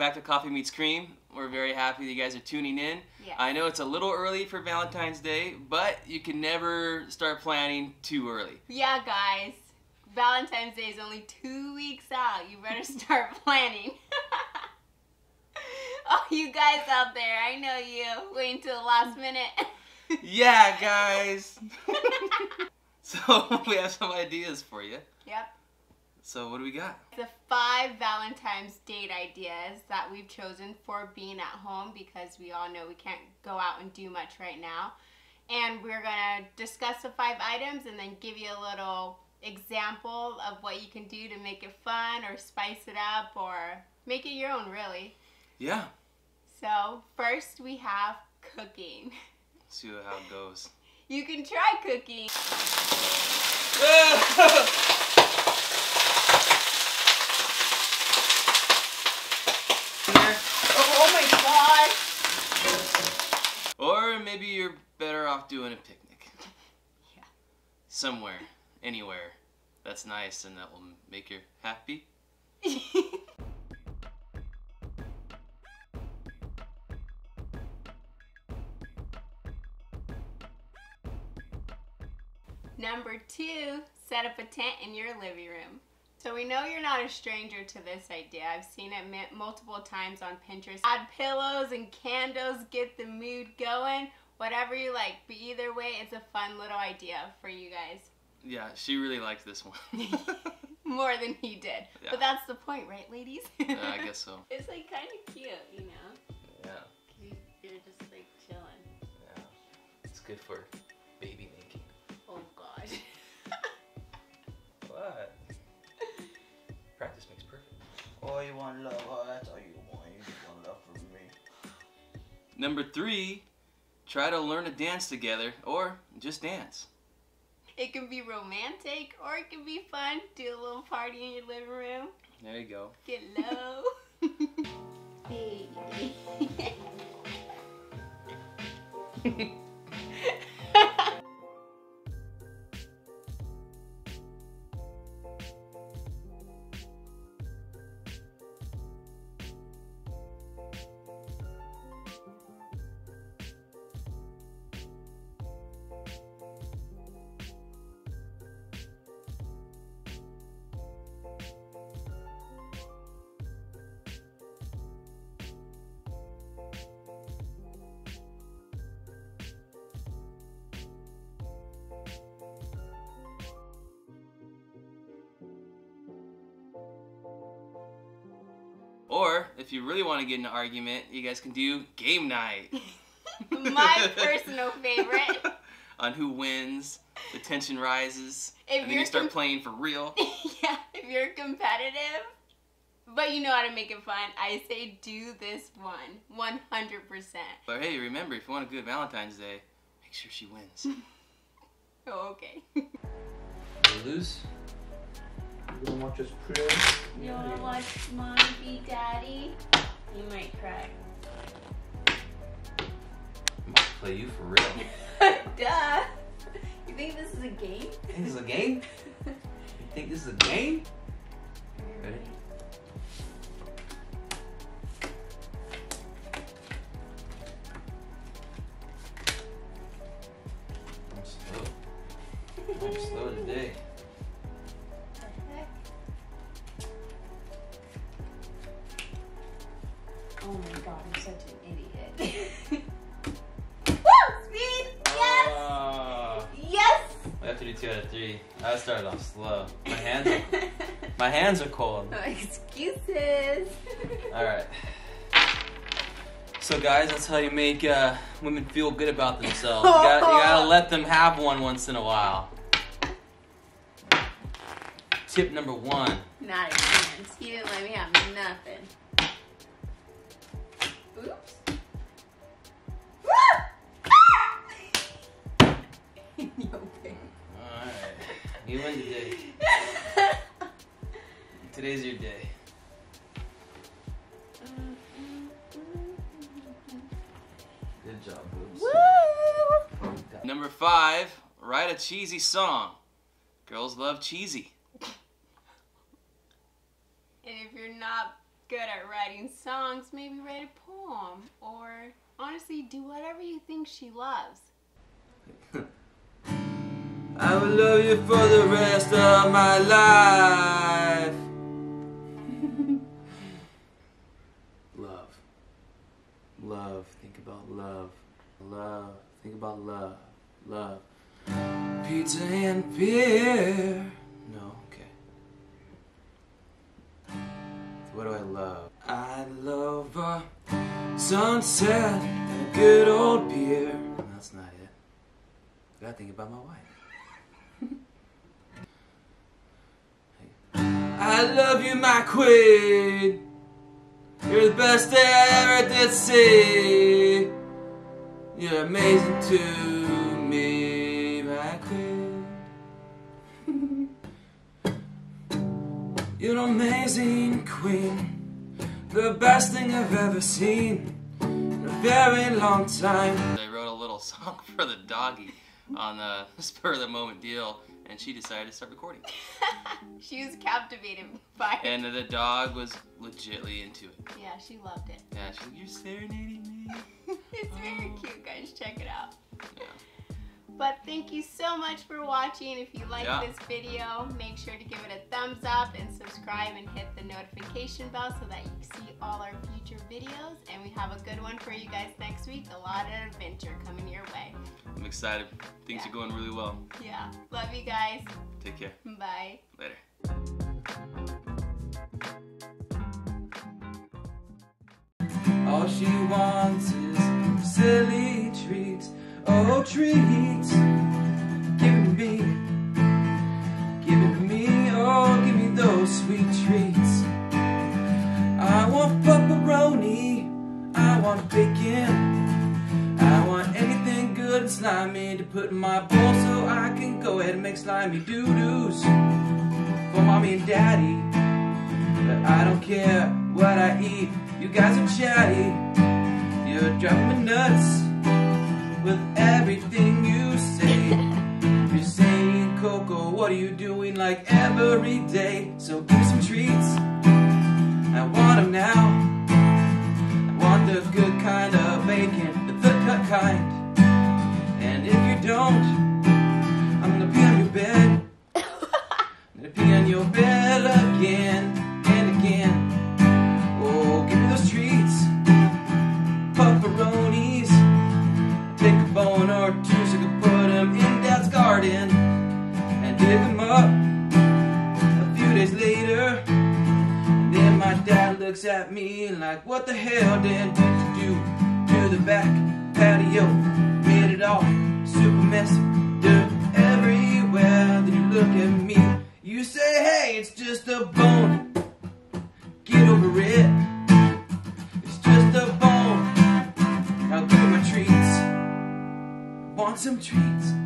back to Coffee Meets Cream. We're very happy that you guys are tuning in. Yes. I know it's a little early for Valentine's Day, but you can never start planning too early. Yeah, guys. Valentine's Day is only two weeks out. You better start planning. oh, you guys out there, I know you. Wait until the last minute. yeah, guys. so we have some ideas for you. yep. So what do we got? The five Valentine's date ideas that we've chosen for being at home because we all know we can't go out and do much right now. And we're gonna discuss the five items and then give you a little example of what you can do to make it fun or spice it up or make it your own, really. Yeah. So, first we have cooking. See how it goes. You can try cooking. Oh, oh my gosh! Or maybe you're better off doing a picnic. Yeah. Somewhere, anywhere. That's nice and that will make you happy. Number two, set up a tent in your living room. So we know you're not a stranger to this idea. I've seen it multiple times on Pinterest. Add pillows and candles, get the mood going, whatever you like. But either way, it's a fun little idea for you guys. Yeah, she really liked this one. More than he did. Yeah. But that's the point, right, ladies? yeah, I guess so. It's like kind of cute, you know? Yeah, You- You're just like chilling. yeah. It's good for baby making. Oh, God. What? Practice makes perfect. Oh, you want love? Oh, that's all you want. You just want love from me. Number three, try to learn to dance together or just dance. It can be romantic or it can be fun. Do a little party in your living room. There you go. Get low. Baby. Or if you really want to get in an argument, you guys can do game night. My personal favorite. On who wins, the tension rises, If and then you're start com- playing for real. yeah, if you're competitive, but you know how to make it fun, I say do this one. 100%. But hey, remember, if you want a good Valentine's Day, make sure she wins. Oh, okay. You lose? You gonna watch us pray? You wanna watch mom beat daddy? You might cry. I'm about to play you for real. Duh. You think this is a game? think this is a game? You think this is a game? Ready? I'm slow. I'm slow today. Two out of three. I started off slow. My hands are, my hands are cold. No excuses. All right. So guys, that's how you make uh, women feel good about themselves. You gotta, you gotta let them have one once in a while. Tip number one. Not a chance. He didn't let me have nothing. Oops. You win today. Today's your day. Good job, boobs. Woo! Number five, write a cheesy song. Girls love cheesy. And if you're not good at writing songs, maybe write a poem. Or honestly, do whatever you think she loves. I will love you for the rest of my life. love. Love. Think about love. Love. Think about love. Love. Pizza and beer. No, okay. What do I love? I love a sunset and a good old beer. That's not it. I gotta think about my wife. I love you, my queen. You're the best thing I ever did see. You're amazing to me, my queen. You're an amazing queen. The best thing I've ever seen in a very long time. I wrote a little song for the doggy on the spur of the moment deal, and she decided to start recording. she was captivated by it. And the dog was legitly into it. Yeah, she loved it. Yeah, she's like, You're serenading me. it's very oh. cute, guys. Check it out. Yeah. But thank you so much for watching. If you like Yeah. this video, make sure to give it a thumbs up and subscribe and hit the notification bell so that you can see all our future videos. And we have a good one for you guys next week. A lot of adventure coming your way. I'm excited. Things Yeah. are going really well. Yeah. Love you guys. Take care. Bye. Later. All she wants is silly treats. Oh, treats. Give it to me. Give it to me. Oh, give me those sweet treats. I want pepperoni. I want bacon. I want anything good to put in my bowl so I can go ahead and make slimy doo-doos for mommy and daddy. But I don't care what I eat. You guys are chatty. You're driving me nuts with everything you say. You're saying, Coco, what are you doing like every day? So give me some treats. I want them now. I want the good kind of bacon, the thick cut kind. And if you don't, I'm gonna pee on your bed. I'm gonna pee on your bed again and again. Oh, give me those treats, pepperonis. Take a bone or two so I can put them in Dad's garden and dig them up. A few days later, then my dad looks at me like, What the hell did you do to the back patio? Made it all messy, dirt everywhere. Then you look at me, you say, Hey, it's just a bone. Get over it. It's just a bone. Now give me my treats. Want some treats?